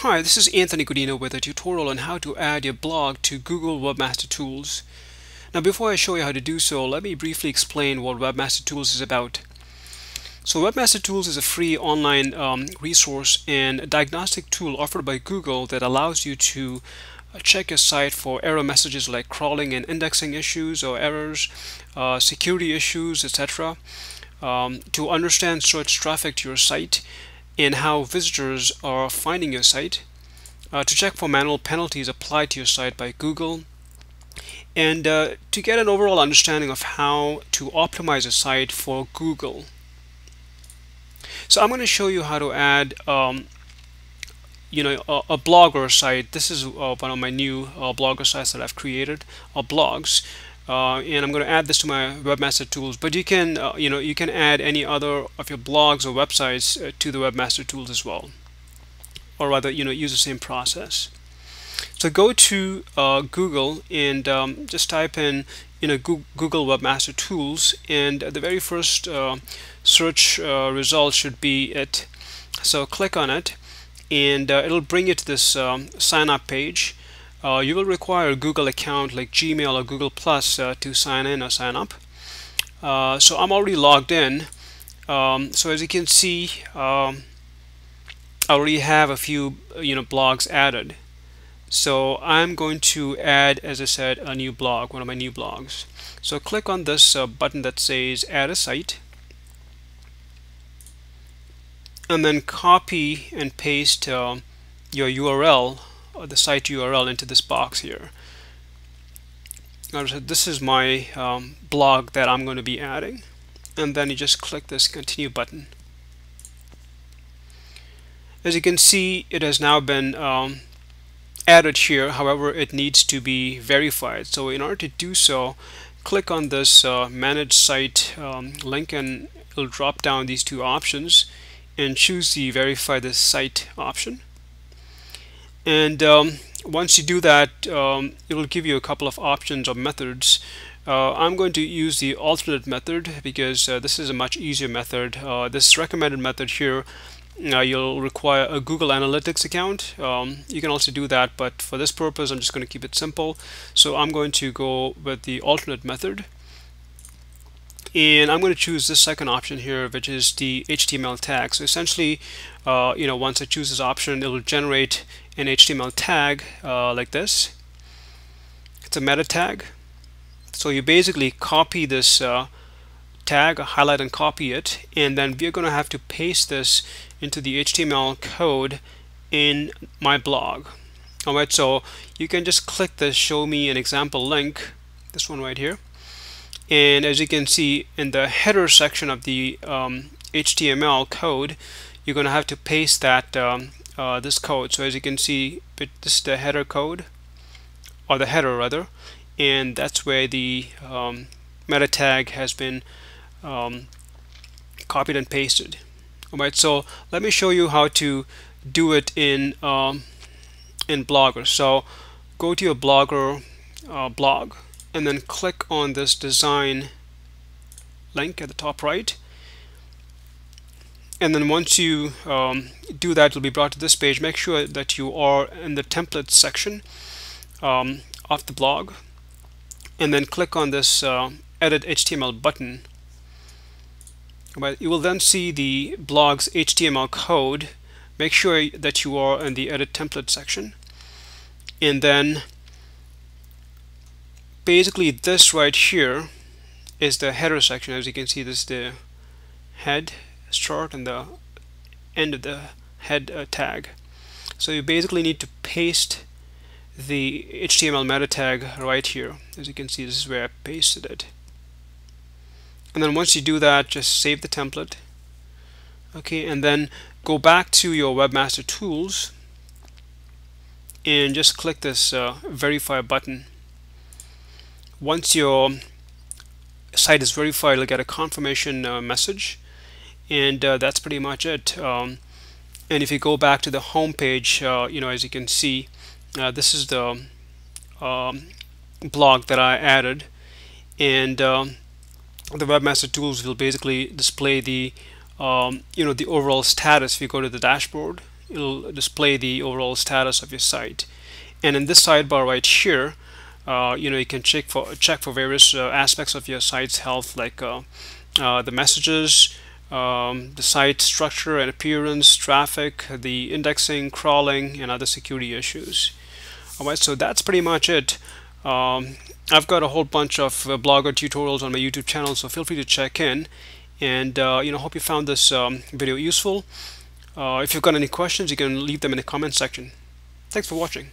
Hi, this is Anthony Godinho with a tutorial on how to add your blog to Google Webmaster Tools. Now before I show you how to do so, let me briefly explain what Webmaster Tools is about. So Webmaster Tools is a free online um, resource and diagnostic tool offered by Google that allows you to uh, check your site for error messages like crawling and indexing issues or errors, uh, security issues, etc. Um, to understand search traffic to your site and how visitors are finding your site, uh, to check for manual penalties applied to your site by Google, and uh, to get an overall understanding of how to optimize a site for Google. So I'm going to show you how to add um, you know a, a, blogger site. This is uh, one of my new uh, blogger sites that I've created, uh, blogs uh, and I'm going to add this to my webmaster tools but you can uh, you know you can add any other of your blogs or websites uh, to the webmaster tools as well. Or rather you know use the same process. So go to uh, Google and um, just type in you know Google webmaster tools and the very first uh, search uh, result should be it. So click on it and it'll bring you to this um, sign up page uh, you will require a Google account like Gmail or Google Plus uh, to sign in or sign up. Uh, so I'm already logged in. Um, so as you can see, um, I already have a few you know blogs added. So I'm going to add, as I said, a new blog, one of my new blogs. So click on this uh, button that says add a site and then copy and paste uh, your URL the site URL into this box here. This is my um, blog that I'm going to be adding and then you just click this continue button. As you can see it has now been um, added here however it needs to be verified so in order to do so click on this uh, manage site um, link and it'll drop down these two options and choose the verify the site option and um, once you do that um, it will give you a couple of options or methods. Uh, I'm going to use the alternate method because uh, this is a much easier method. Uh, this recommended method here uh, you'll require a Google Analytics account. Um, you can also do that but for this purpose I'm just going to keep it simple. So I'm going to go with the alternate method and I'm going to choose this second option here which is the HTML tag. So essentially uh, you know once I choose this option it will generate an HTML tag uh, like this. It's a meta tag. So you basically copy this uh, tag highlight and copy it and then we're going to have to paste this into the HTML code in my blog. Alright so you can just click the show me an example link this one right here and as you can see in the header section of the um, HTML code you're going to have to paste that um, uh, this code. So as you can see this is the header code or the header rather and that's where the um, meta tag has been um, copied and pasted. Alright so let me show you how to do it in um, in Blogger. So go to your Blogger uh, blog and then click on this design link at the top right. And then once you um, do that you'll be brought to this page. Make sure that you are in the templates section um, of the blog. And then click on this uh, edit HTML button. But you will then see the blog's HTML code. Make sure that you are in the edit template section. And then basically this right here is the header section. As you can see this is the head start and the end of the head uh, tag. So you basically need to paste the HTML meta tag right here. As you can see this is where I pasted it. And then once you do that just save the template. Okay and then go back to your webmaster tools and just click this uh, verify button once your site is verified, you'll get a confirmation uh, message, and uh, that's pretty much it. Um, and if you go back to the home page, uh, you know, as you can see, uh, this is the um, blog that I added, and um, the Webmaster Tools will basically display the um, you know the overall status if you go to the dashboard it'll display the overall status of your site and in this sidebar right here uh, you know you can check for check for various uh, aspects of your site's health like uh, uh the messages um, the site structure and appearance traffic the indexing crawling and other security issues. Alright so that's pretty much it. Um, I've got a whole bunch of uh, blogger tutorials on my YouTube channel so feel free to check in. And uh, you know hope you found this um, video useful. If you've got any questions you can leave them in the comment section. Thanks for watching